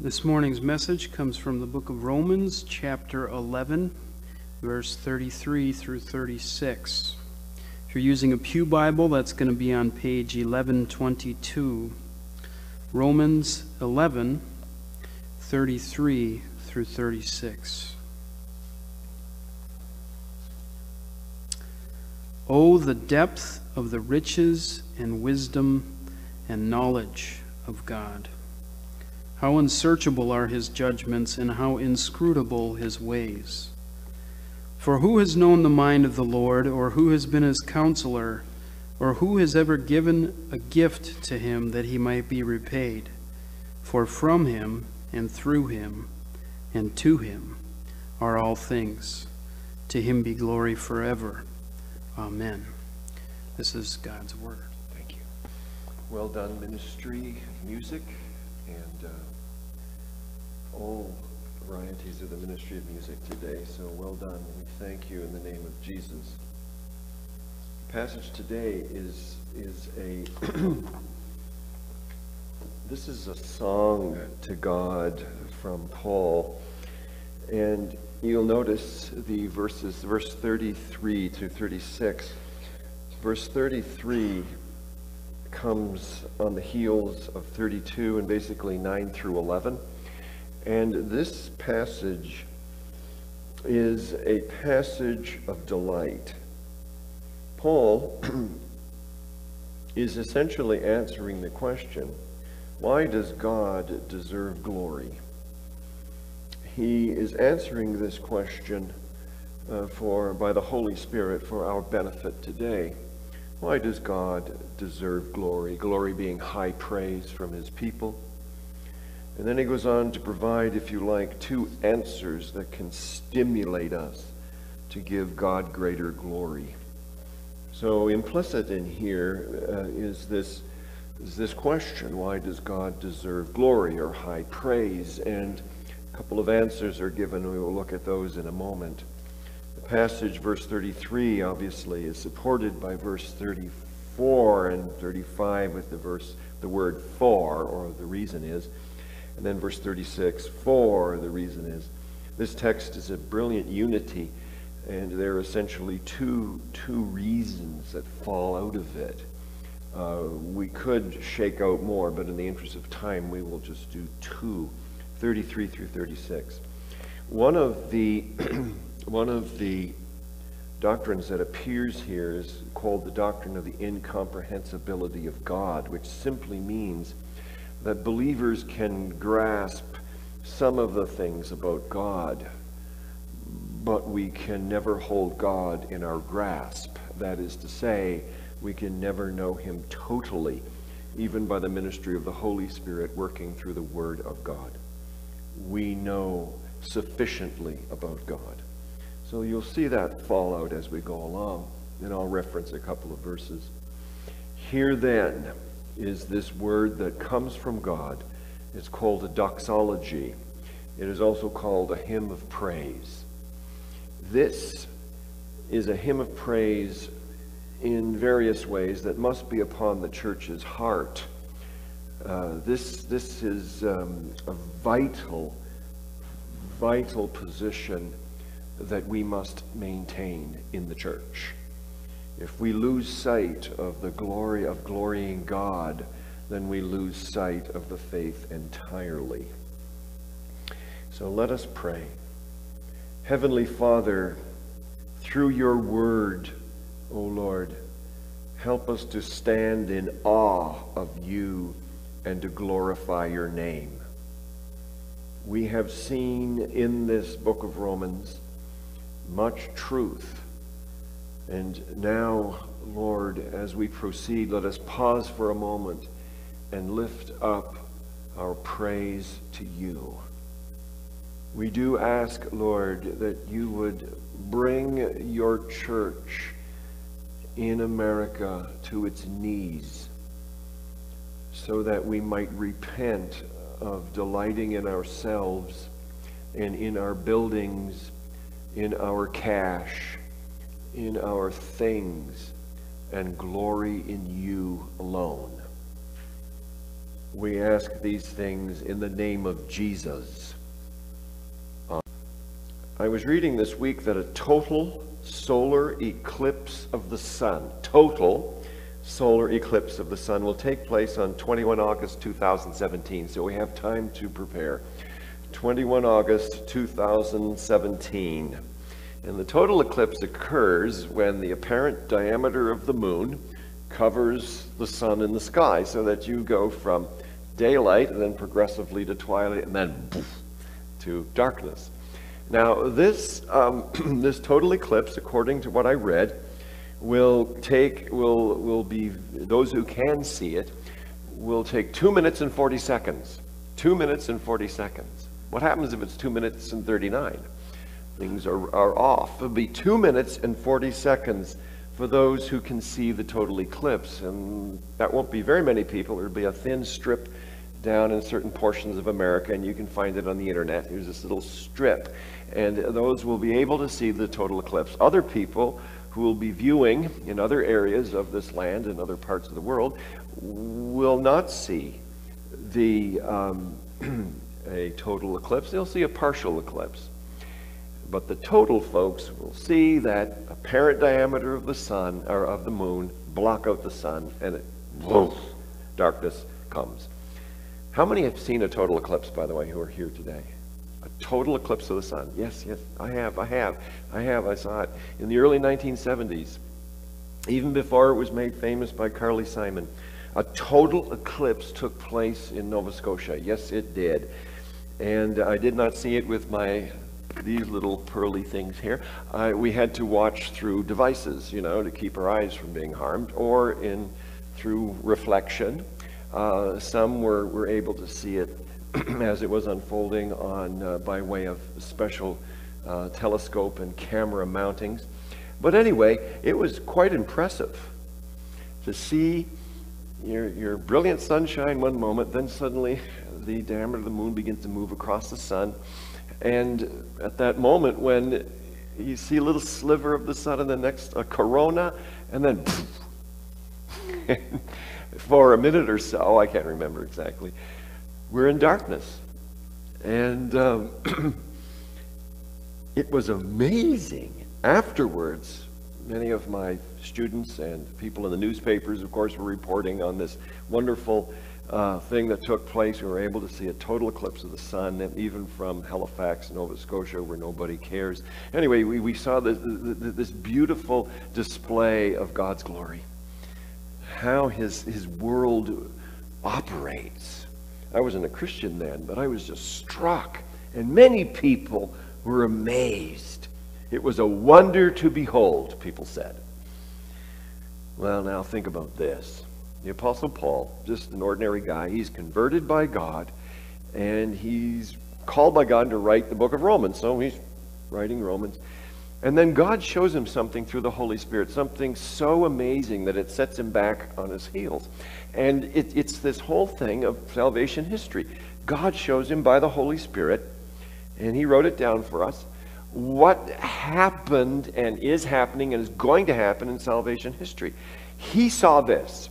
This morning's message comes from the book of Romans, chapter 11, verse 33 through 36. If you're using a Pew Bible, that's going to be on page 1122. Romans 11, 33 through 36. Oh, the depth of the riches and wisdom and knowledge of God! How unsearchable are his judgments, and how inscrutable his ways. For who has known the mind of the Lord, or who has been his counselor, or who has ever given a gift to him that he might be repaid? For from him, and through him, and to him are all things. To him be glory forever. Amen. This is God's word. Thank you. Well done, ministry, music, all varieties of the ministry of music today. So well done. We thank you in the name of Jesus. The passage today is is a this is a song to God from Paul, and you'll notice the verses, verse 33 to 36. Verse 33 comes on the heels of 32 and basically 9 through 11. And this passage is a passage of delight. Paul is essentially answering the question why does God deserve glory? He is answering this question uh, for by the Holy Spirit for our benefit today. Why does God deserve glory? Glory being high praise from his people. And then he goes on to provide, if you like, two answers that can stimulate us to give God greater glory. So implicit in here uh, is this is this question, why does God deserve glory or high praise? And a couple of answers are given. We will look at those in a moment The passage, verse 33, obviously, is supported by verse 34 and 35 with the verse, the word for, or the reason is. And then verse 36, for, the reason is. This text is a brilliant unity, and there are essentially two, two reasons that fall out of it. Uh, we could shake out more, but in the interest of time, we will just do two, 33 through 36. One of the one of the doctrines that appears here is called the doctrine of the incomprehensibility of God, which simply means that believers can grasp some of the things about God, but we can never hold God in our grasp. That is to say, we can never know him totally, even by the ministry of the Holy Spirit working through the Word of God. We know sufficiently about God. So you'll see that fall out as we go along, and I'll reference a couple of verses. Here then is this word that comes from God. It's called a doxology. It is also called a hymn of praise. This is a hymn of praise in various ways that must be upon the church's heart. Uh, this, this is um, a vital, vital position that we must maintain in the church. If we lose sight of the glory of glorying God, then we lose sight of the faith entirely. So let us pray. Heavenly Father, through your word, O Lord, help us to stand in awe of you and to glorify your name. We have seen in this book of Romans much truth. And now, Lord, as we proceed, let us pause for a moment and lift up our praise to you. We do ask, Lord, that you would bring your church in America to its knees so that we might repent of delighting in ourselves and in our buildings in our cash, in our things, and glory in you alone. We ask these things in the name of Jesus. I was reading this week that a total solar eclipse of the sun, total solar eclipse of the sun, will take place on 21 August 2017. So we have time to prepare. 21 August 2017. And the total eclipse occurs when the apparent diameter of the moon covers the sun in the sky so that you go from daylight and then progressively to twilight and then poof, to darkness. Now, this, um, this total eclipse, according to what I read, will take, will, will be, those who can see it, will take two minutes and 40 seconds. Two minutes and 40 seconds. What happens if it's two minutes and 39? Things are, are off. It'll be two minutes and 40 seconds for those who can see the total eclipse. And that won't be very many people. It'll be a thin strip down in certain portions of America, and you can find it on the internet. Here's this little strip. And those will be able to see the total eclipse. Other people who will be viewing in other areas of this land and other parts of the world will not see the um, a total eclipse. They'll see a partial eclipse. But the total folks will see that apparent diameter of the sun or of the moon block out the sun and it, boom, darkness comes. How many have seen a total eclipse, by the way, who are here today? A total eclipse of the sun. Yes, yes, I have, I have, I have, I saw it. In the early 1970s, even before it was made famous by Carly Simon, a total eclipse took place in Nova Scotia. Yes, it did. And I did not see it with my these little pearly things here. Uh, we had to watch through devices, you know, to keep our eyes from being harmed, or in through reflection. Uh, some were, were able to see it as it was unfolding on uh, by way of special uh, telescope and camera mountings. But anyway, it was quite impressive to see your, your brilliant sunshine one moment, then suddenly the diameter of the moon begins to move across the sun. And at that moment, when you see a little sliver of the sun, and the next a corona, and then for a minute or so, I can't remember exactly, we're in darkness. And um, it was amazing. Afterwards, many of my students and people in the newspapers, of course, were reporting on this wonderful uh, thing that took place. We were able to see a total eclipse of the sun, even from Halifax, Nova Scotia, where nobody cares. Anyway, we, we saw this, this beautiful display of God's glory how his, his world operates. I wasn't a Christian then, but I was just struck. And many people were amazed. It was a wonder to behold, people said. Well, now think about this. The Apostle Paul, just an ordinary guy, he's converted by God, and he's called by God to write the book of Romans. So he's writing Romans. And then God shows him something through the Holy Spirit, something so amazing that it sets him back on his heels. And it, it's this whole thing of salvation history. God shows him by the Holy Spirit, and he wrote it down for us, what happened and is happening and is going to happen in salvation history. He saw this.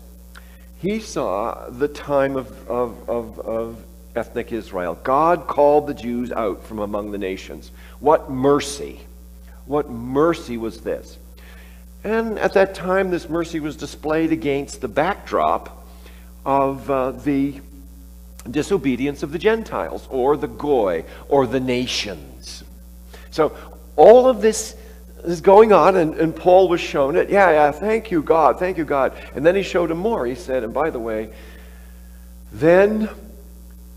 He saw the time of, of, of, of ethnic Israel. God called the Jews out from among the nations. What mercy! What mercy was this? And at that time, this mercy was displayed against the backdrop of uh, the disobedience of the Gentiles, or the Goy, or the nations. So all of this is going on, and, and Paul was shown it. Yeah, yeah, thank you, God, thank you, God. And then he showed him more. He said, and by the way, then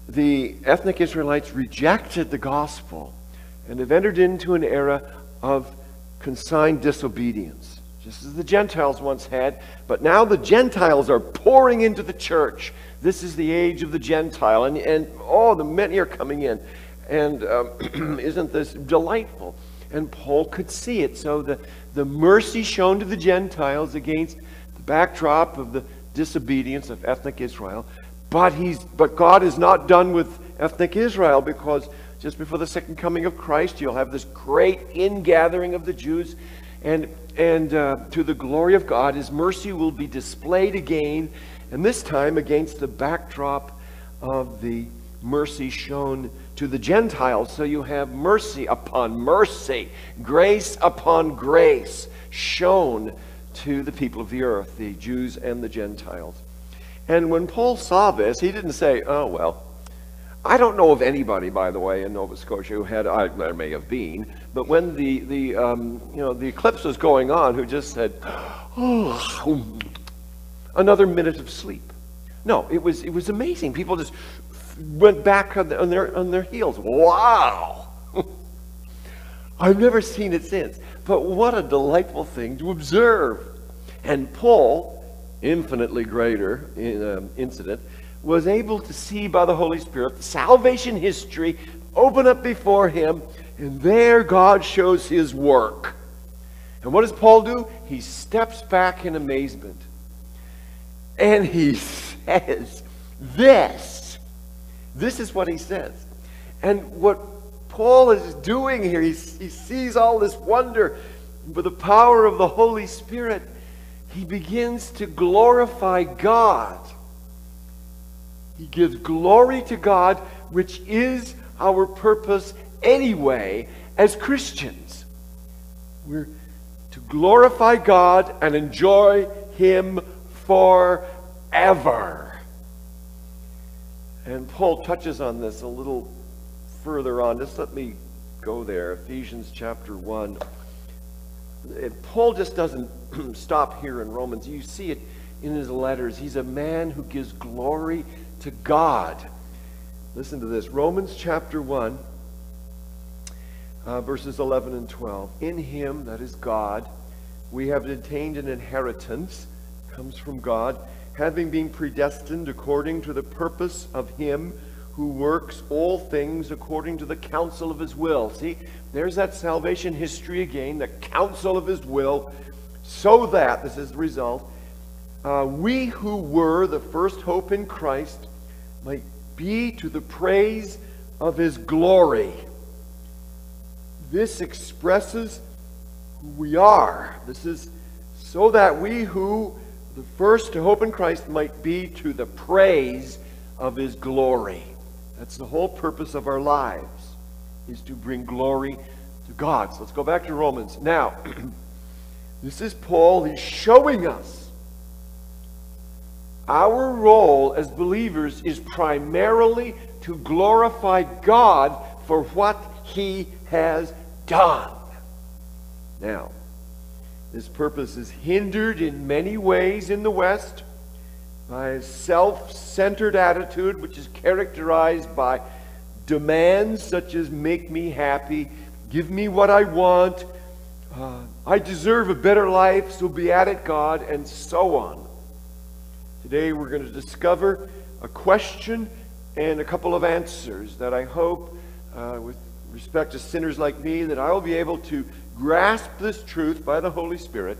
the ethnic Israelites rejected the gospel and have entered into an era of consigned disobedience, just as the Gentiles once had. But now the Gentiles are pouring into the church. This is the age of the Gentile, and, and oh, the many are coming in. And um, isn't this delightful? And Paul could see it. So the, the mercy shown to the Gentiles against the backdrop of the disobedience of ethnic Israel. But, he's, but God is not done with ethnic Israel because just before the second coming of Christ, you'll have this great ingathering of the Jews. And, and uh, to the glory of God, his mercy will be displayed again, and this time against the backdrop of the mercy shown to the Gentiles. So you have mercy upon mercy, grace upon grace shown to the people of the earth, the Jews and the Gentiles. And when Paul saw this, he didn't say, oh, well, I don't know of anybody, by the way, in Nova Scotia who had, I, there may have been, but when the, the, um, you know, the eclipse was going on, who just said, oh, another minute of sleep. No, it was, it was amazing. People just went back on, their, on their heels. Wow! I've never seen it since. But what a delightful thing to observe. And Paul, infinitely greater in, um, incident, was able to see by the Holy Spirit the salvation history open up before him, and there God shows his work. And what does Paul do? He steps back in amazement. And he says, This. This is what he says. And what Paul is doing here, he, he sees all this wonder, but the power of the Holy Spirit, he begins to glorify God. He gives glory to God, which is our purpose anyway as Christians. We're to glorify God and enjoy Him forever. And Paul touches on this a little further on. Just let me go there. Ephesians chapter 1. Paul just doesn't stop here in Romans. You see it in his letters. He's a man who gives glory to God. Listen to this Romans chapter 1, uh, verses 11 and 12. In him, that is God, we have obtained an inheritance, comes from God, having been predestined according to the purpose of him who works all things according to the counsel of his will. See, there's that salvation history again, the counsel of his will, so that, this is the result, uh, we who were the first hope in Christ might be to the praise of his glory. This expresses who we are. This is so that we who the first to hope in Christ might be to the praise of his glory. That's the whole purpose of our lives, is to bring glory to God. So let's go back to Romans. Now, this is Paul. He's showing us our role as believers is primarily to glorify God for what he has done. Now, this purpose is hindered in many ways in the West by a self centered attitude, which is characterized by demands such as make me happy, give me what I want, uh, I deserve a better life, so be at it, God, and so on. Today we're going to discover a question and a couple of answers that I hope, uh, with respect to sinners like me, that I will be able to grasp this truth by the Holy Spirit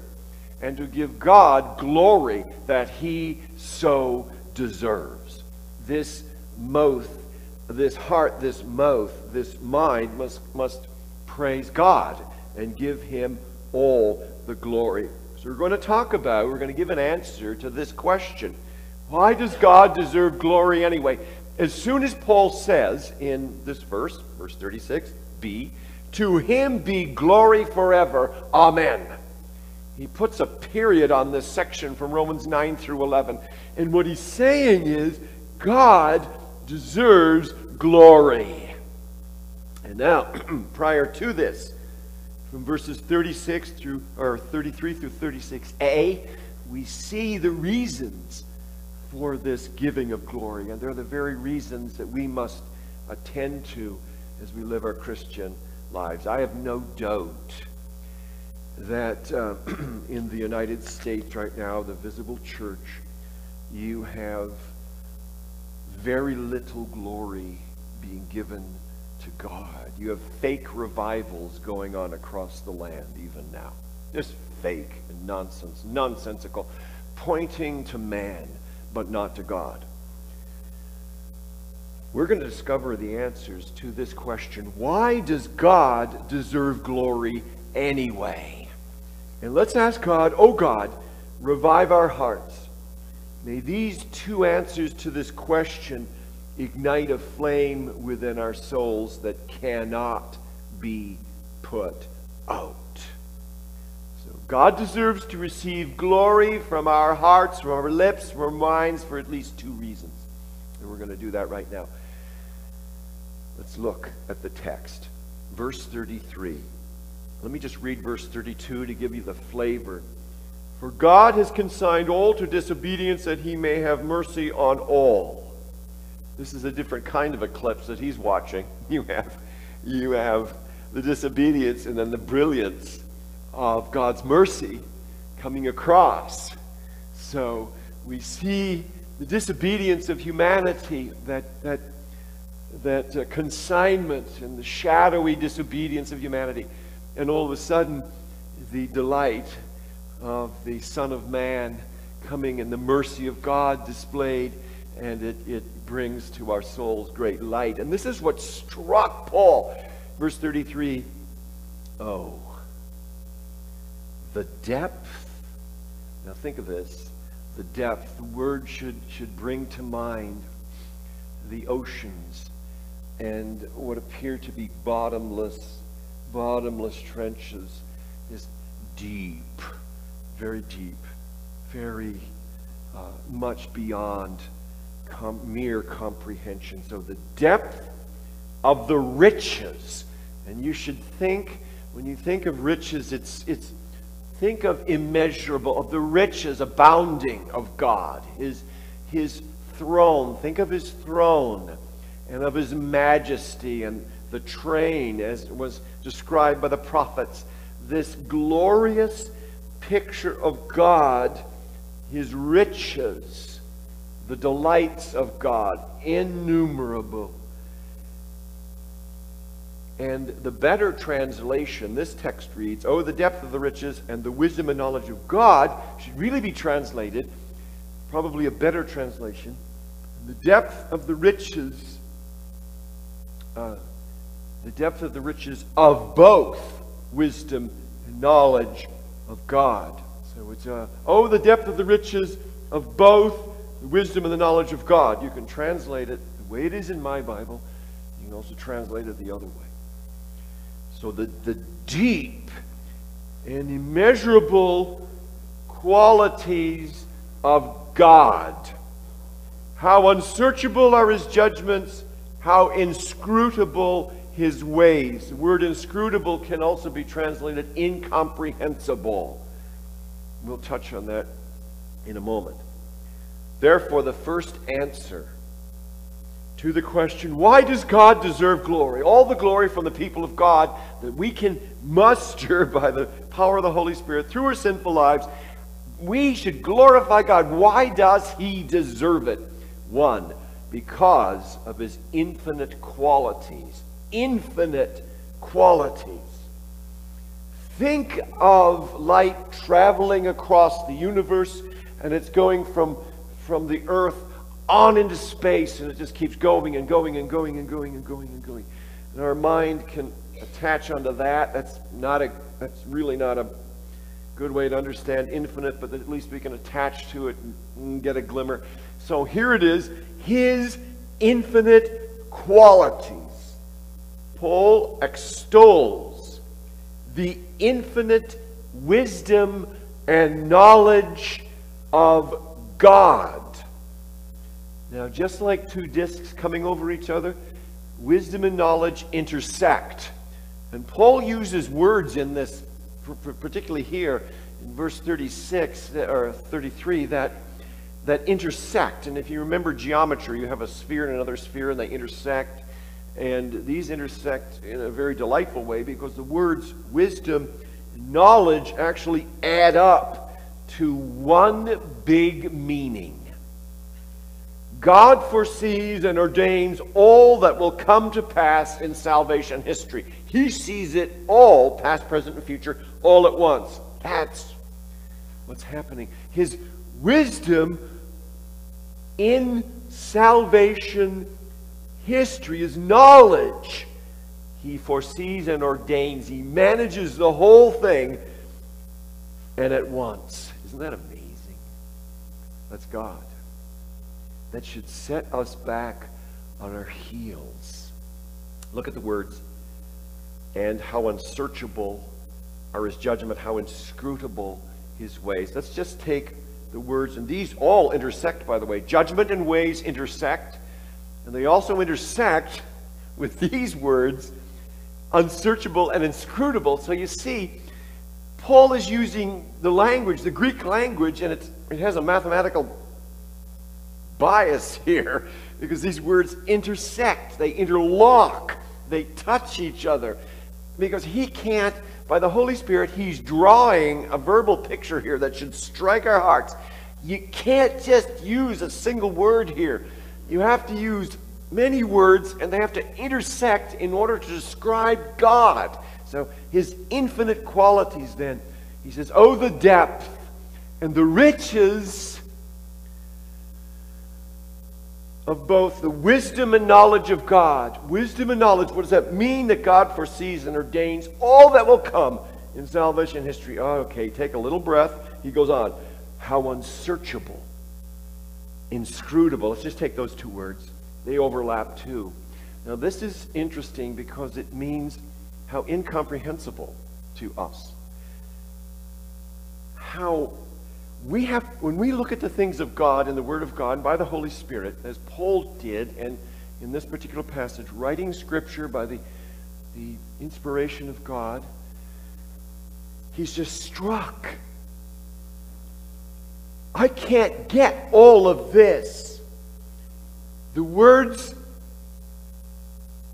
and to give God glory that he so deserves. This mouth, this heart, this mouth, this mind must, must praise God and give him all the glory. So we're going to talk about, we're going to give an answer to this question. Why does God deserve glory anyway? As soon as Paul says in this verse, verse 36, B, to him be glory forever. Amen he puts a period on this section from Romans 9 through 11. And what he's saying is, God deserves glory. And now, prior to this, from verses 36 through, or 33 through 36a, we see the reasons for this giving of glory. And they're the very reasons that we must attend to as we live our Christian lives. I have no doubt that uh, in the United States right now, the visible church, you have very little glory being given to God. You have fake revivals going on across the land even now. Just fake and nonsense, nonsensical, pointing to man, but not to God. We're going to discover the answers to this question why does God deserve glory anyway? And let's ask God, oh God, revive our hearts. May these two answers to this question ignite a flame within our souls that cannot be put out. So God deserves to receive glory from our hearts, from our lips, from our minds for at least two reasons. And we're going to do that right now. Let's look at the text. Verse 33. Let me just read verse 32 to give you the flavor. For God has consigned all to disobedience that he may have mercy on all. This is a different kind of eclipse that he's watching. You have, you have the disobedience and then the brilliance of God's mercy coming across. So we see the disobedience of humanity, that, that, that uh, consignment and the shadowy disobedience of humanity. And all of a sudden, the delight of the Son of Man coming and the mercy of God displayed, and it, it brings to our souls great light. And this is what struck Paul. Verse 33 Oh, the depth. Now think of this the depth. The word should, should bring to mind the oceans and what appear to be bottomless bottomless trenches is deep, very deep, very uh, much beyond com- mere comprehension. So the depth of the riches, and you should think when you think of riches, it's it's think of immeasurable of the riches abounding of God, His His throne. Think of His throne and of His majesty and the train as was described by the prophets, this glorious picture of God, his riches, the delights of God, innumerable. And the better translation, this text reads, Oh, the depth of the riches and the wisdom and knowledge of God should really be translated, probably a better translation, the depth of the riches. Uh, the depth of the riches of both wisdom and knowledge of God. So it's, uh, oh, the depth of the riches of both the wisdom and the knowledge of God. You can translate it the way it is in my Bible. You can also translate it the other way. So the, the deep and immeasurable qualities of God. How unsearchable are his judgments, how inscrutable his ways. The word inscrutable can also be translated incomprehensible. We'll touch on that in a moment. Therefore, the first answer to the question, why does God deserve glory? All the glory from the people of God that we can muster by the power of the Holy Spirit through our sinful lives. We should glorify God. Why does He deserve it? One, because of His infinite qualities infinite qualities. Think of light traveling across the universe and it's going from, from the earth on into space and it just keeps going and going and going and going and going and going. And our mind can attach onto that. That's not a that's really not a good way to understand infinite, but at least we can attach to it and get a glimmer. So here it is, his infinite qualities. Paul extols the infinite wisdom and knowledge of God. Now, just like two discs coming over each other, wisdom and knowledge intersect. And Paul uses words in this, particularly here in verse 36 or 33, that, that intersect. And if you remember geometry, you have a sphere and another sphere, and they intersect. And these intersect in a very delightful way because the words wisdom knowledge actually add up to one big meaning. God foresees and ordains all that will come to pass in salvation history. He sees it all, past, present, and future, all at once. That's what's happening. His wisdom in salvation history, is knowledge. He foresees and ordains. He manages the whole thing and at once. Isn't that amazing? That's God. That should set us back on our heels. Look at the words. And how unsearchable are his judgment, how inscrutable his ways. Let's just take the words, and these all intersect, by the way. Judgment and ways intersect, and they also intersect with these words, unsearchable and inscrutable. So you see, Paul is using the language, the Greek language, and it has a mathematical bias here because these words intersect, they interlock, they touch each other. Because he can't, by the Holy Spirit, he's drawing a verbal picture here that should strike our hearts. You can't just use a single word here. You have to use many words, and they have to intersect in order to describe God. So his infinite qualities, then, he says, Oh, the depth and the riches of both the wisdom and knowledge of God. Wisdom and knowledge, what does that mean? That God foresees and ordains all that will come in salvation history. Oh, okay, take a little breath. He goes on. How unsearchable, inscrutable. Let's just take those two words. They overlap too. Now, this is interesting because it means how incomprehensible to us. How we have, when we look at the things of God and the Word of God by the Holy Spirit, as Paul did, and in this particular passage, writing Scripture by the, the inspiration of God, he's just struck. I can't get all of this. The words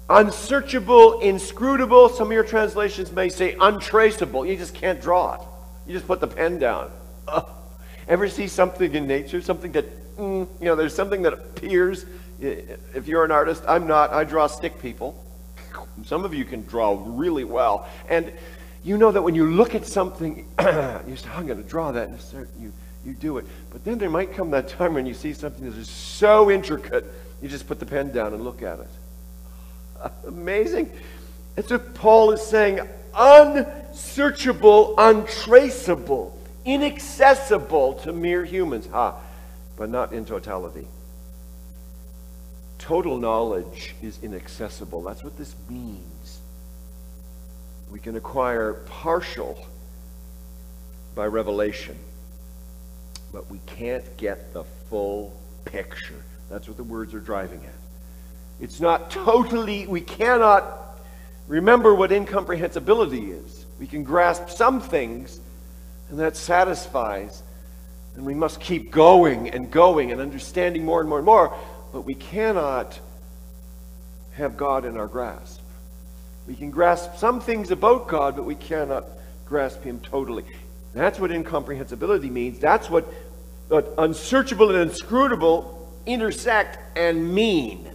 unsearchable, inscrutable, some of your translations may say untraceable. You just can't draw it. You just put the pen down. Ever see something in nature, something that, mm, you know, there's something that appears. If you're an artist, I'm not. I draw stick people. Some of you can draw really well. And you know that when you look at something, you say, I'm going to draw that. And you, you do it. But then there might come that time when you see something that is so intricate, you just put the pen down and look at it. Amazing. That's what Paul is saying unsearchable, untraceable inaccessible to mere humans. Ha, but not in totality. Total knowledge is inaccessible. That's what this means. We can acquire partial by revelation, but we can't get the full picture. That's what the words are driving at. It's not totally, we cannot remember what incomprehensibility is. We can grasp some things, and that satisfies. And we must keep going and going and understanding more and more and more. But we cannot have God in our grasp. We can grasp some things about God, but we cannot grasp Him totally. That's what incomprehensibility means. That's what, what unsearchable and inscrutable intersect and mean.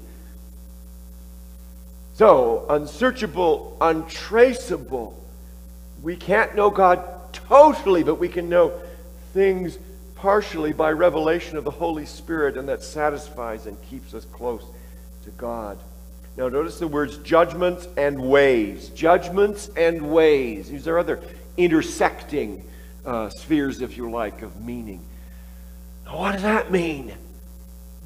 So, unsearchable, untraceable. We can't know God totally, but we can know things partially by revelation of the Holy Spirit, and that satisfies and keeps us close to God. Now, notice the words judgments and ways. Judgments and ways. These are other intersecting uh, spheres, if you like, of meaning. Now, what does that mean?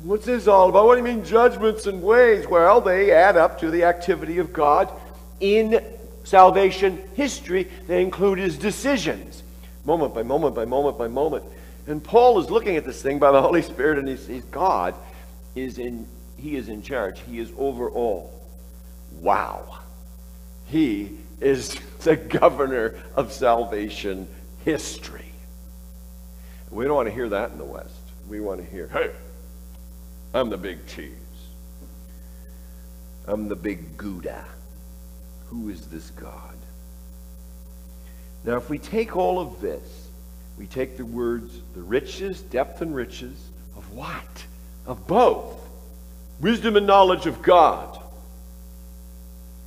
What's this all about? What do you mean, judgments and ways? Well, they add up to the activity of God in salvation history, they include his decisions, moment by moment by moment by moment. And Paul is looking at this thing by the Holy Spirit and he sees God is in, he is in charge. He is over all. Wow. He is the governor of salvation history. We don't want to hear that in the West. We want to hear, hey, I'm the big cheese. I'm the big Gouda. Who is this God? Now, if we take all of this, we take the words, the riches, depth and riches of what? Of both. Wisdom and knowledge of God.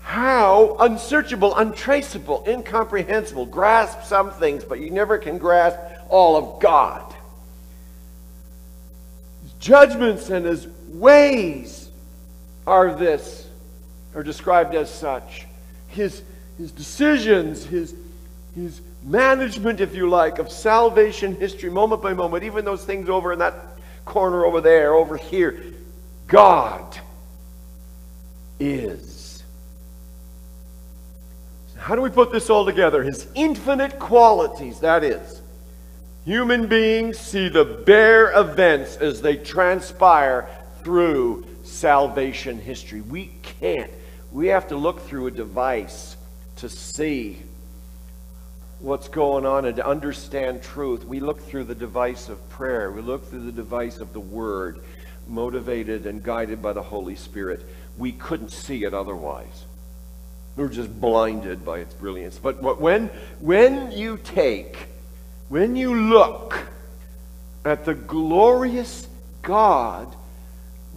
How unsearchable, untraceable, incomprehensible. Grasp some things, but you never can grasp all of God. His judgments and his ways are this, are described as such his, his decisions, his, his management, if you like, of salvation history, moment by moment, even those things over in that corner over there, over here. God is. How do we put this all together? His infinite qualities, that is. Human beings see the bare events as they transpire through salvation history. We can't. We have to look through a device to see what's going on and to understand truth. We look through the device of prayer, we look through the device of the Word, motivated and guided by the Holy Spirit. We couldn't see it otherwise. We're just blinded by its brilliance. But when, when you take, when you look at the glorious God,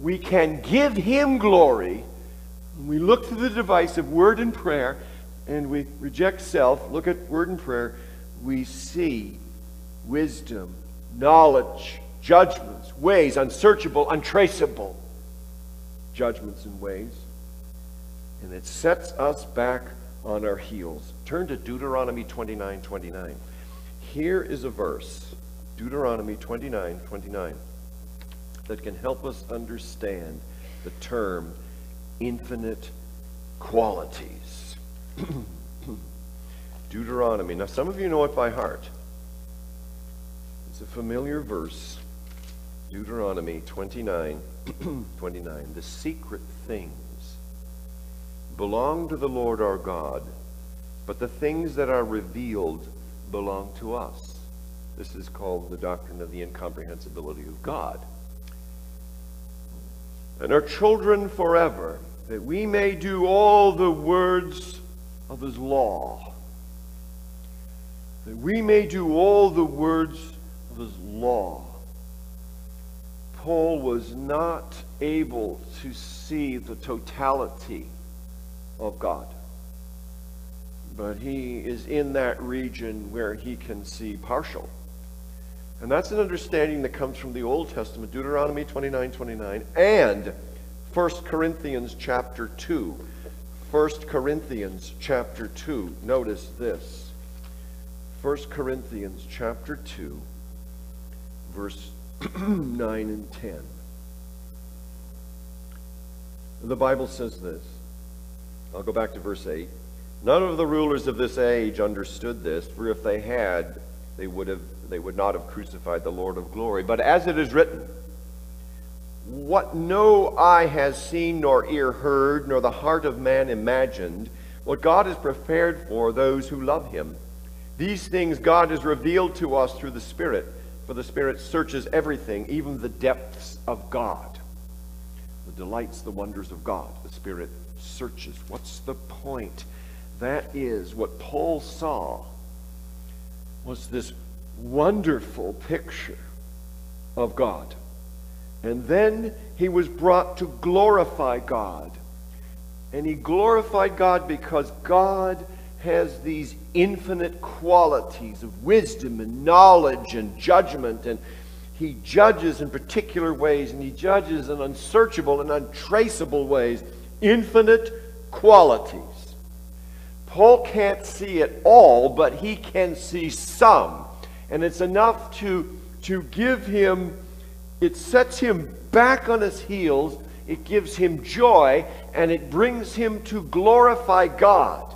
we can give Him glory. We look to the device of word and prayer, and we reject self, look at word and prayer, we see wisdom, knowledge, judgments, ways, unsearchable, untraceable judgments and ways and it sets us back on our heels. Turn to Deuteronomy 29 29. Here is a verse, Deuteronomy 29 29, that can help us understand the term infinite qualities. Deuteronomy. Now, some of you know it by heart. It's a familiar verse. Deuteronomy 29 29. The secret things belong to the Lord our God, but the things that are revealed belong to us. This is called the doctrine of the incomprehensibility of God. And our children forever, that we may do all the words of his law. That we may do all the words of his law. Paul was not able to see the totality of God. But he is in that region where he can see partial. And that's an understanding that comes from the Old Testament, Deuteronomy 29 29, and 1 Corinthians chapter 2. 1 Corinthians chapter 2. Notice this. 1 Corinthians chapter 2, verse 9 and 10. The Bible says this I'll go back to verse 8. None of the rulers of this age understood this, for if they had, they would, have, they would not have crucified the Lord of glory. But as it is written, what no eye has seen, nor ear heard, nor the heart of man imagined, what God has prepared for those who love him. These things God has revealed to us through the Spirit, for the Spirit searches everything, even the depths of God. The delights, the wonders of God. The Spirit searches. What's the point? That is what Paul saw was this wonderful picture of God. And then he was brought to glorify God. And he glorified God because God has these infinite qualities of wisdom and knowledge and judgment. And he judges in particular ways, and he judges in unsearchable and untraceable ways infinite qualities. Paul can't see it all, but he can see some. And it's enough to, to give him, it sets him back on his heels, it gives him joy, and it brings him to glorify God.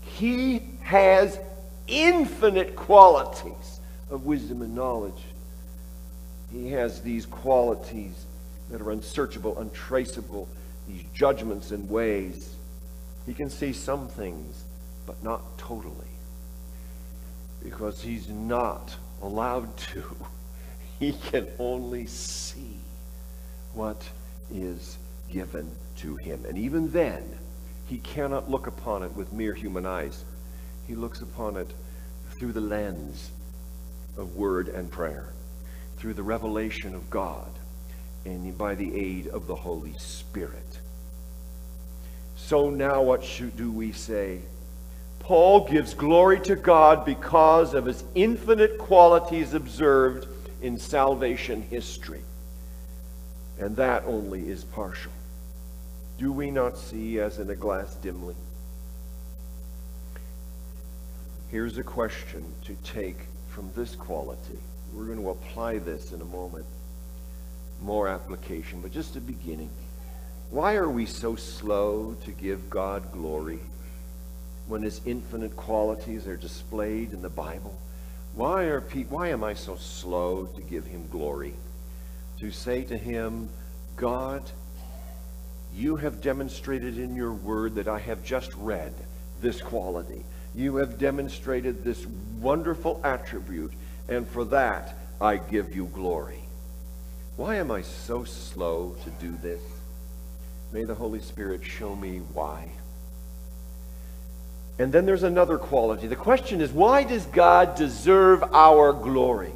He has infinite qualities of wisdom and knowledge. He has these qualities that are unsearchable, untraceable, these judgments and ways. He can see some things, but not totally. Because he's not allowed to. He can only see what is given to him. And even then, he cannot look upon it with mere human eyes. He looks upon it through the lens of word and prayer, through the revelation of God and by the aid of the Holy Spirit. So now what should, do we say? Paul gives glory to God because of his infinite qualities observed in salvation history. And that only is partial. Do we not see as in a glass dimly? Here's a question to take from this quality. We're going to apply this in a moment more application, but just a beginning. Why are we so slow to give God glory when his infinite qualities are displayed in the Bible? Why, are pe- why am I so slow to give him glory? To say to him, God, you have demonstrated in your word that I have just read this quality. You have demonstrated this wonderful attribute, and for that I give you glory. Why am I so slow to do this? May the Holy Spirit show me why. And then there's another quality. The question is why does God deserve our glory?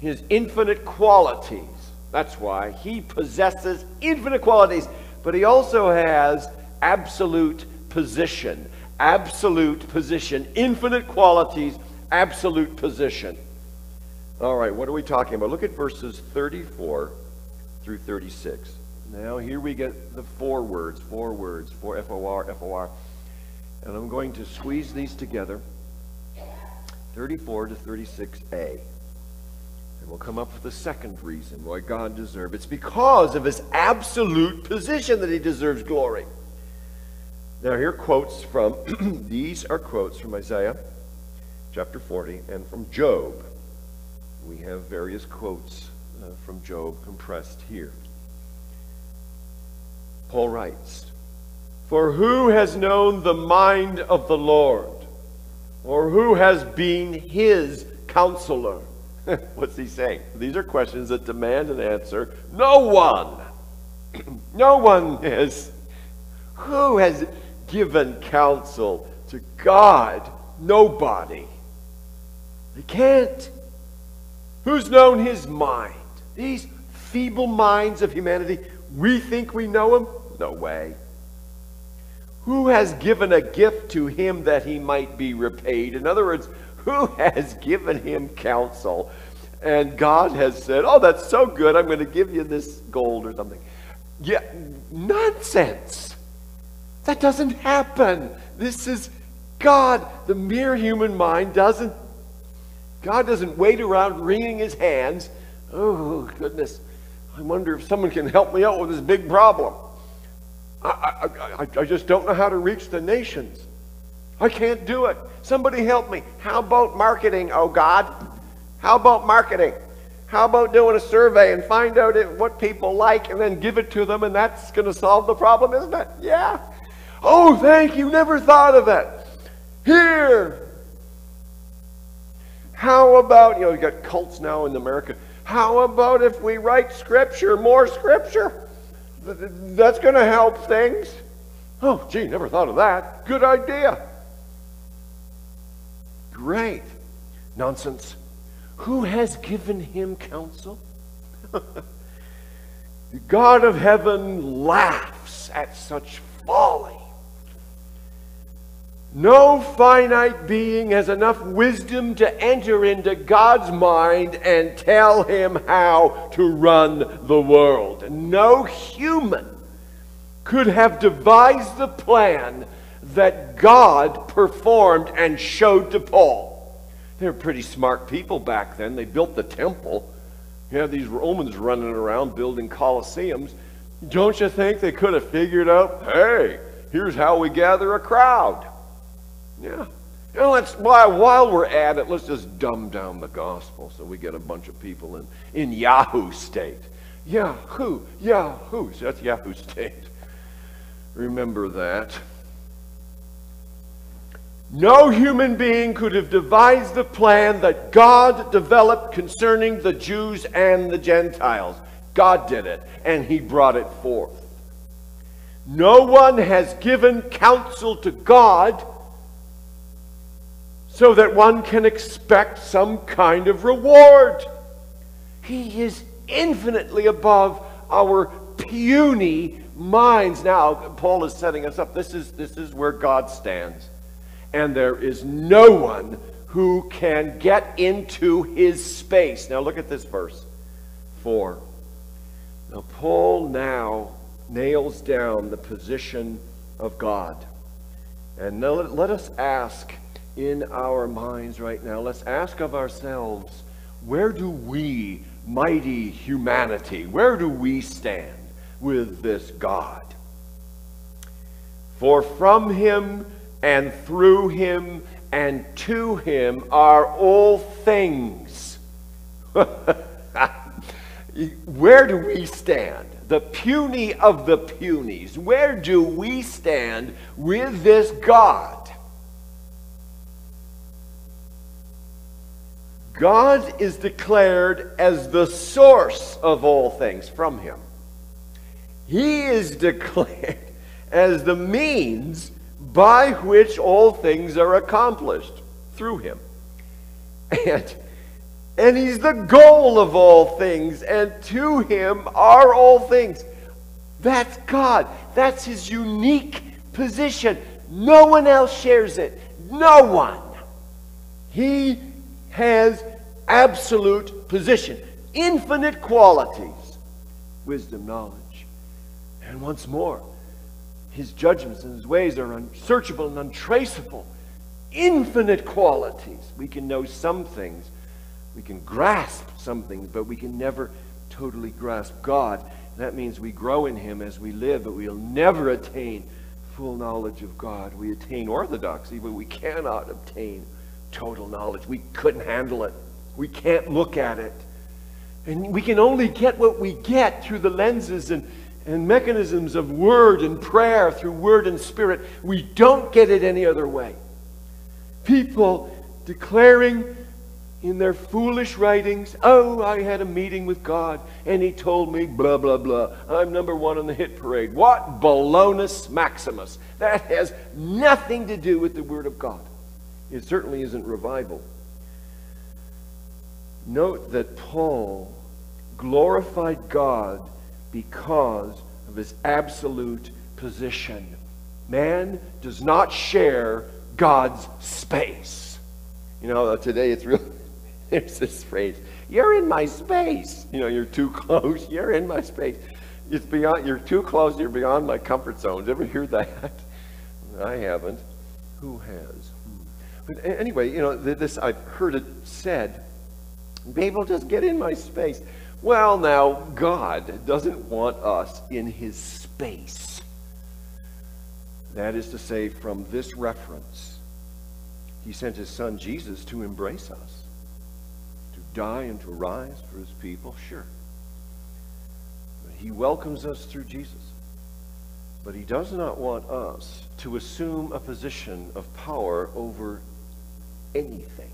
His infinite qualities. That's why. He possesses infinite qualities, but he also has absolute position. Absolute position. Infinite qualities, absolute position. All right, what are we talking about? Look at verses 34 through 36. Now, here we get the four words, four words, four F O R, F O R. And I'm going to squeeze these together 34 to 36a. And we'll come up with the second reason why God deserves. It's because of his absolute position that he deserves glory. Now, here quotes from, these are quotes from Isaiah chapter 40 and from Job. We have various quotes uh, from Job compressed here. Paul writes, For who has known the mind of the Lord? Or who has been his counselor? What's he saying? These are questions that demand an answer. No one. no one is. Who has given counsel to God? Nobody. They can't. Who's known his mind? These feeble minds of humanity, we think we know him? No way. Who has given a gift to him that he might be repaid? In other words, who has given him counsel? And God has said, Oh, that's so good. I'm going to give you this gold or something. Yeah, nonsense. That doesn't happen. This is God. The mere human mind doesn't God doesn't wait around wringing his hands. Oh, goodness. I wonder if someone can help me out with this big problem. I, I, I, just don't know how to reach the nations. I can't do it. Somebody help me. How about marketing, oh God? How about marketing? How about doing a survey and find out what people like and then give it to them and that's going to solve the problem, isn't it? Yeah. Oh, thank you. Never thought of that. Here, how about, you know, you got cults now in America. How about if we write scripture, more scripture? That's going to help things. Oh, gee, never thought of that. Good idea. Great. Nonsense. Who has given him counsel? the God of heaven laughs at such. No finite being has enough wisdom to enter into God's mind and tell him how to run the world. No human could have devised the plan that God performed and showed to Paul. They were pretty smart people back then. They built the temple. You have these Romans running around building colosseums. Don't you think they could have figured out, hey, here's how we gather a crowd? Yeah. You know, let's, while, we're at it, let's just dumb down the gospel so we get a bunch of people in, in Yahoo state. Yahoo, Yahoo. So that's Yahoo state. Remember that. No human being could have devised the plan that God developed concerning the Jews and the Gentiles. God did it, and He brought it forth. No one has given counsel to God so that one can expect some kind of reward. He is infinitely above our puny minds. Now, Paul is setting us up. This is, this is where God stands. And there is no one who can get into his space. Now, look at this verse 4. Now, Paul now nails down the position of God. And now let, let us ask in our minds right now, let's ask of ourselves, where do we, mighty humanity, where do we stand? with this God. For from him and through him and to him are all things. Where do we stand? The puny of the punies. Where do we stand with this God? God is declared as the source of all things from him. He is declared as the means by which all things are accomplished through him. And, and he's the goal of all things, and to him are all things. That's God. That's his unique position. No one else shares it. No one. He has absolute position, infinite qualities, wisdom, knowledge. And once more, his judgments and his ways are unsearchable and untraceable. Infinite qualities. We can know some things, we can grasp some things, but we can never totally grasp God. That means we grow in him as we live, but we'll never attain full knowledge of God. We attain orthodoxy, but we cannot obtain total knowledge. We couldn't handle it. We can't look at it. And we can only get what we get through the lenses and and mechanisms of word and prayer through word and spirit. We don't get it any other way. People declaring in their foolish writings, oh, I had a meeting with God and he told me blah, blah, blah. I'm number one on the hit parade. What balonus maximus. That has nothing to do with the Word of God. It certainly isn't revival. Note that Paul glorified God because of his absolute position. Man does not share God's space. You know, today it's real. There's this phrase, you're in my space. You know, you're too close. You're in my space. It's beyond, you're too close. You're beyond my comfort zone. Ever hear that? I haven't. Who has? Hmm. But anyway, you know, this, I've heard it said, people just get in my space. Well, now, God doesn't want us in his space. That is to say, from this reference, he sent his son Jesus to embrace us, to die and to rise for his people, sure. But he welcomes us through Jesus. But he does not want us to assume a position of power over anything.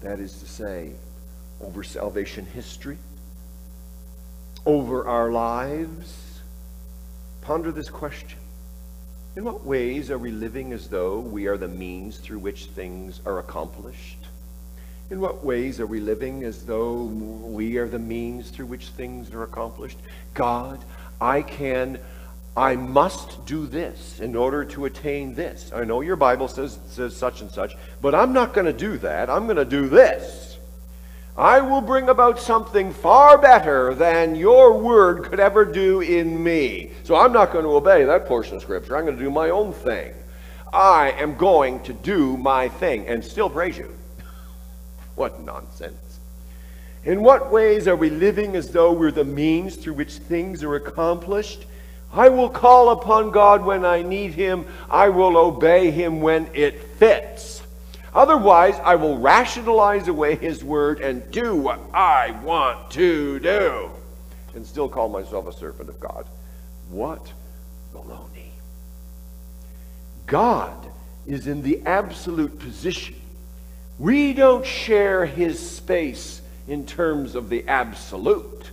That is to say, over salvation history, over our lives. Ponder this question. In what ways are we living as though we are the means through which things are accomplished? In what ways are we living as though we are the means through which things are accomplished? God, I can, I must do this in order to attain this. I know your Bible says, says such and such, but I'm not going to do that. I'm going to do this. I will bring about something far better than your word could ever do in me. So I'm not going to obey that portion of Scripture. I'm going to do my own thing. I am going to do my thing and still praise you. what nonsense. In what ways are we living as though we're the means through which things are accomplished? I will call upon God when I need Him. I will obey Him when it fits. Otherwise, I will rationalize away his word and do what I want to do and still call myself a servant of God. What baloney. God is in the absolute position. We don't share his space in terms of the absolute.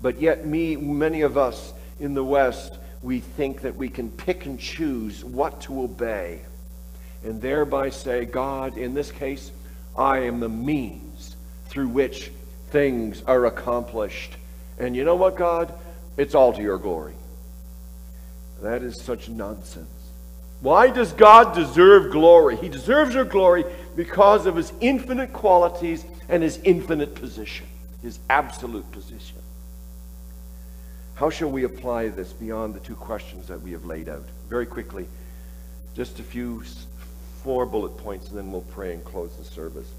But yet, me, many of us in the West, we think that we can pick and choose what to obey and thereby say, God, in this case, I am the means through which things are accomplished. And you know what, God? It's all to your glory. That is such nonsense. Why does God deserve glory? He deserves your glory because of his infinite qualities and his infinite position, his absolute position. How shall we apply this beyond the two questions that we have laid out? Very quickly, just a few four bullet points and then we'll pray and close the service.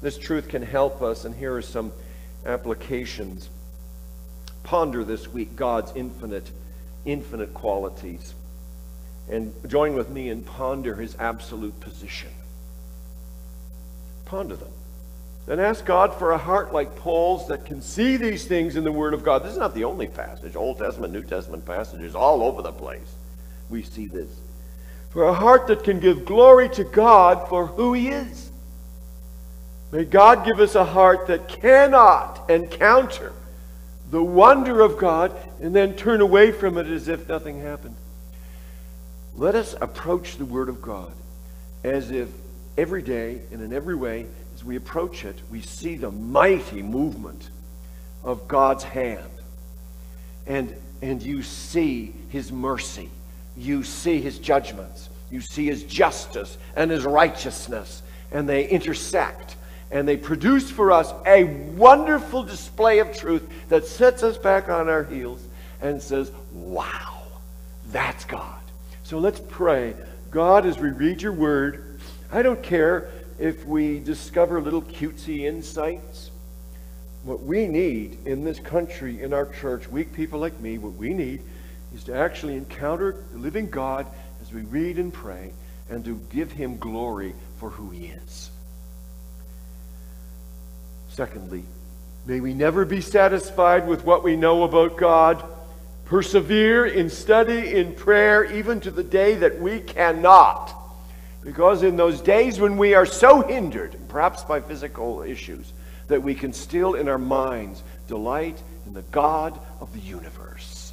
This truth can help us, and here are some applications. ponder this week God's infinite, infinite qualities. And join with me and ponder his absolute position. Ponder them. And ask God for a heart like Paul's that can see these things in the Word of God. This is not the only passage. Old Testament, New Testament passages all over the place. We see this. For a heart that can give glory to God for who He is. May God give us a heart that cannot encounter the wonder of God and then turn away from it as if nothing happened. Let us approach the Word of God as if every day and in every way, as we approach it, we see the mighty movement of God's hand. And, and you see His mercy. You see His judgments. You see His justice and His righteousness. And they intersect and they produce for us a wonderful display of truth that sets us back on our heels and says, Wow, that's God. So let's pray. God, as we read your word, I don't care if we discover little cutesy insights. What we need in this country, in our church, weak people like me, what we need is to actually encounter the living God as we read and pray and to give him glory for who he is. Secondly, may we never be satisfied with what we know about God. Persevere in study, in prayer, even to the day that we cannot. Because in those days when we are so hindered, perhaps by physical issues, that we can still in our minds delight in the God of the universe,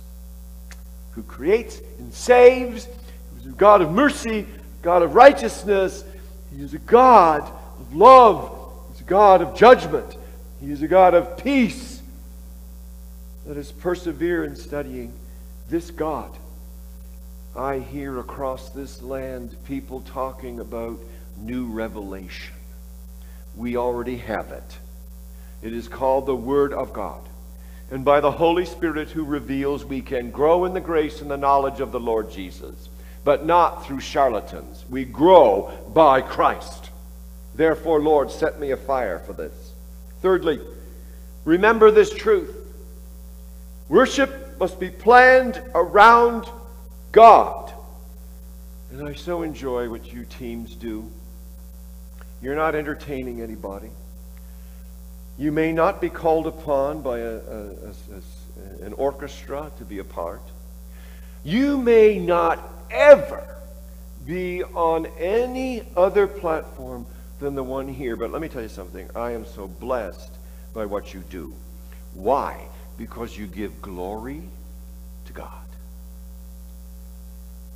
who creates and saves, who is a God of mercy, God of righteousness. He is a God of love, he's a God of judgment. He is a God of peace. Let us persevere in studying this God. I hear across this land people talking about new revelation. We already have it. It is called the Word of God. And by the Holy Spirit who reveals, we can grow in the grace and the knowledge of the Lord Jesus, but not through charlatans. We grow by Christ. Therefore, Lord, set me afire for this. Thirdly, remember this truth worship must be planned around God. And I so enjoy what you teams do. You're not entertaining anybody. You may not be called upon by a, a, a, an orchestra to be a part. You may not ever be on any other platform than the one here. But let me tell you something. I am so blessed by what you do. Why? Because you give glory to God.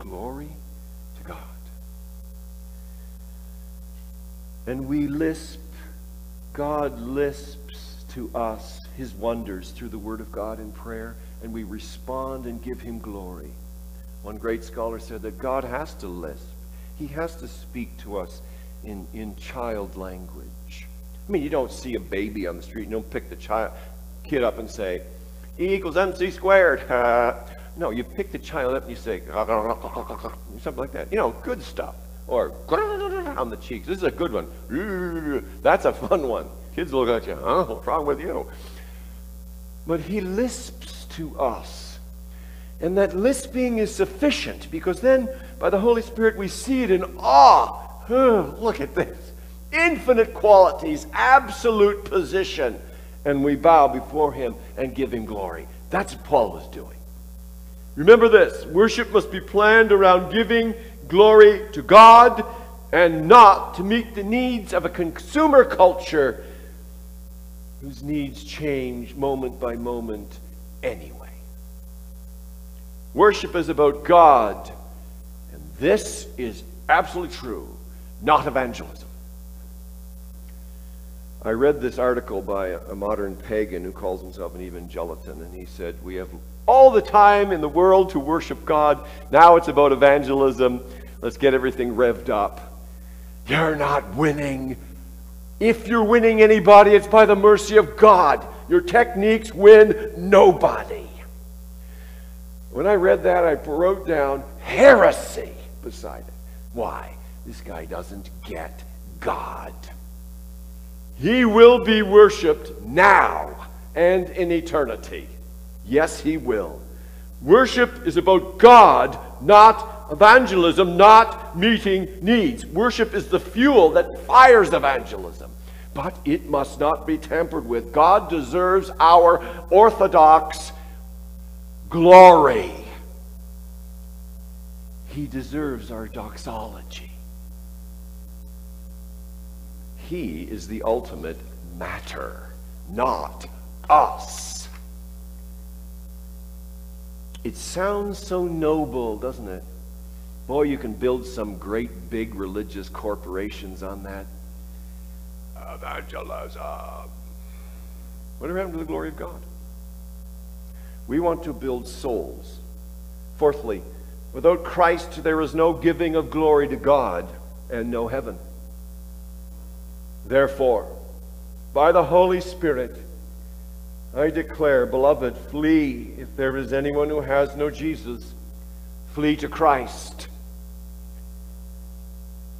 Glory to God. And we lisp, God lisps to us his wonders through the word of God in prayer, and we respond and give him glory. One great scholar said that God has to lisp. He has to speak to us in, in child language. I mean, you don't see a baby on the street. You don't pick the child kid up and say, E equals mc squared. no, you pick the child up and you say, something like that. You know, good stuff. Or on the cheeks. This is a good one. That's a fun one. Kids look at you, huh? What's wrong with you? But he lisps to us. And that lisping is sufficient because then by the Holy Spirit we see it in awe look at this. Infinite qualities, absolute position. And we bow before him and give him glory. That's what Paul was doing. Remember this worship must be planned around giving glory to God and not to meet the needs of a consumer culture whose needs change moment by moment anyway. Worship is about God, and this is absolutely true not evangelism. I read this article by a modern pagan who calls himself an evangelican, and he said, We have all the time in the world to worship God. Now it's about evangelism. Let's get everything revved up. You're not winning. If you're winning anybody, it's by the mercy of God. Your techniques win nobody. When I read that, I wrote down heresy beside it. Why? This guy doesn't get God. He will be worshiped now and in eternity. Yes, He will. Worship is about God, not evangelism, not meeting needs. Worship is the fuel that fires evangelism. But it must not be tampered with. God deserves our orthodox glory. He deserves our doxology. He is the ultimate matter, not us. It sounds so noble, doesn't it? Boy, you can build some great big religious corporations on that. Evangelism. Whatever happened to the glory of God? We want to build souls. Fourthly, without Christ, there is no giving of glory to God and no heaven. Therefore, by the Holy Spirit, I declare, beloved, flee if there is anyone who has no Jesus. Flee to Christ.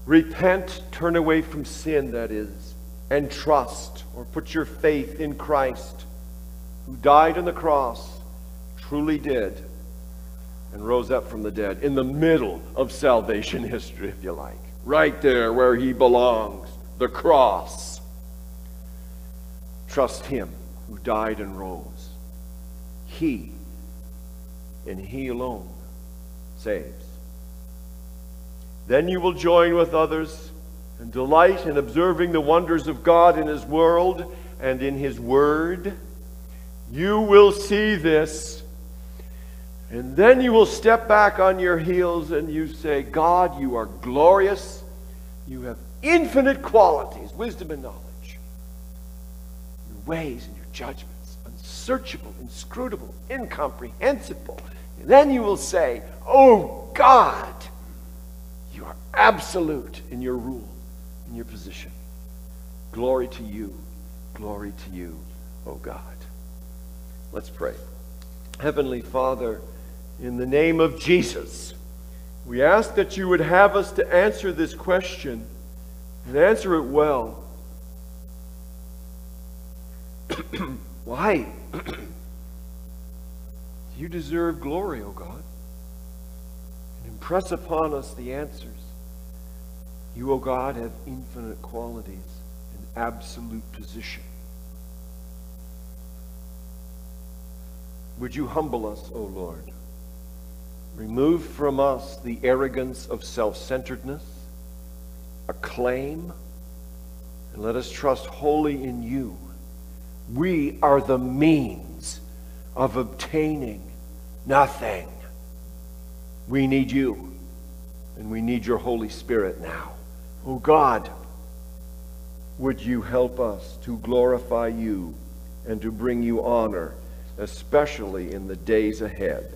Repent, turn away from sin, that is, and trust or put your faith in Christ, who died on the cross, truly did, and rose up from the dead in the middle of salvation history, if you like. Right there where he belongs, the cross. Trust him who died and rose. He and he alone saves. Then you will join with others and delight in observing the wonders of God in his world and in his word. You will see this. And then you will step back on your heels and you say, God, you are glorious. You have infinite qualities, wisdom and knowledge. Your ways and your judgments, unsearchable, inscrutable, incomprehensible. And then you will say, Oh God, you are absolute in your rule, in your position. Glory to you, glory to you, oh God. Let's pray. Heavenly Father, in the name of Jesus, we ask that you would have us to answer this question and answer it well. Why? you deserve glory, O oh God. And impress upon us the answers. You, O oh God, have infinite qualities and absolute position. Would you humble us, O oh Lord? Remove from us the arrogance of self centeredness, acclaim, and let us trust wholly in you. We are the means of obtaining nothing. We need you, and we need your Holy Spirit now. Oh God, would you help us to glorify you and to bring you honor, especially in the days ahead?